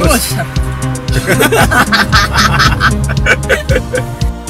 我去！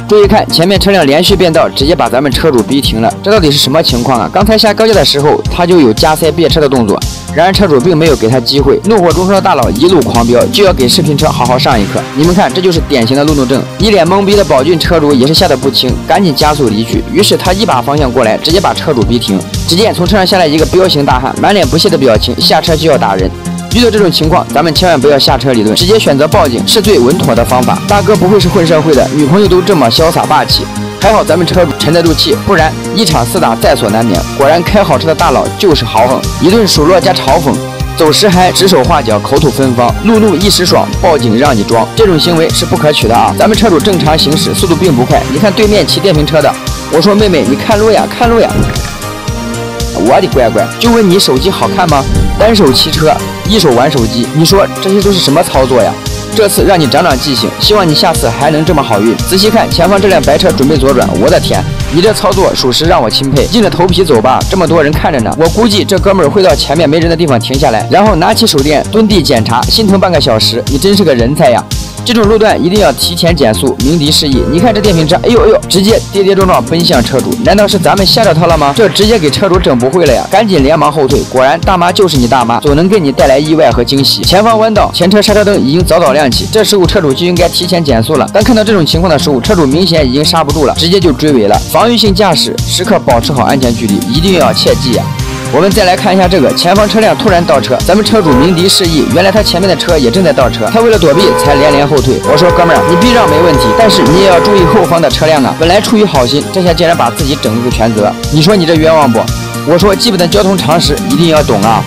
注意看，前面车辆连续变道，直接把咱们车主逼停了，这到底是什么情况啊？刚才下高架的时候，他就有加塞别车的动作，然而车主并没有给他机会，怒火中烧的大佬一路狂飙，就要给视频车好好上一课。你们看，这就是典型的路怒症。一脸懵逼的宝骏车主也是吓得不轻，赶紧加速离去。于是他一把方向过来，直接把车主逼停。只见从车上下来一个彪形大汉，满脸不屑的表情，下车就要打人。遇到这种情况，咱们千万不要下车理论，直接选择报警是最稳妥的方法。大哥不会是混社会的，女朋友都这么潇洒霸气，还好咱们车主沉得住气，不然一场厮打在所难免。果然开好车的大佬就是豪横，一顿数落加嘲讽，走时还指手画脚，口吐芬芳，路怒一时爽，报警让你装，这种行为是不可取的啊！咱们车主正常行驶，速度并不快，你看对面骑电瓶车的，我说妹妹你看路呀，看路呀。我的乖乖，就问你手机好看吗？单手骑车，一手玩手机，你说这些都是什么操作呀？这次让你长长记性，希望你下次还能这么好运。仔细看前方这辆白车准备左转，我的天，你这操作属实让我钦佩。硬着头皮走吧，这么多人看着呢，我估计这哥们儿会到前面没人的地方停下来，然后拿起手电蹲地检查，心疼半个小时。你真是个人才呀！这种路段一定要提前减速，鸣笛示意。你看这电瓶车，哎呦哎呦，直接跌跌撞撞奔向车主，难道是咱们吓着他了吗？这直接给车主整不会了呀！赶紧连忙后退。果然大妈就是你大妈，总能给你带来意外和惊喜。前方弯道，前车刹车灯已经早早亮起，这时候车主就应该提前减速了。当看到这种情况的时候，车主明显已经刹不住了，直接就追尾了。防御性驾驶，时刻保持好安全距离，一定要切记呀！我们再来看一下这个，前方车辆突然倒车，咱们车主鸣笛示意，原来他前面的车也正在倒车，他为了躲避才连连后退。我说哥们儿，你避让没问题，但是你也要注意后方的车辆啊。本来出于好心，这下竟然把自己整了个全责，你说你这冤枉不？我说基本的交通常识一定要懂啊。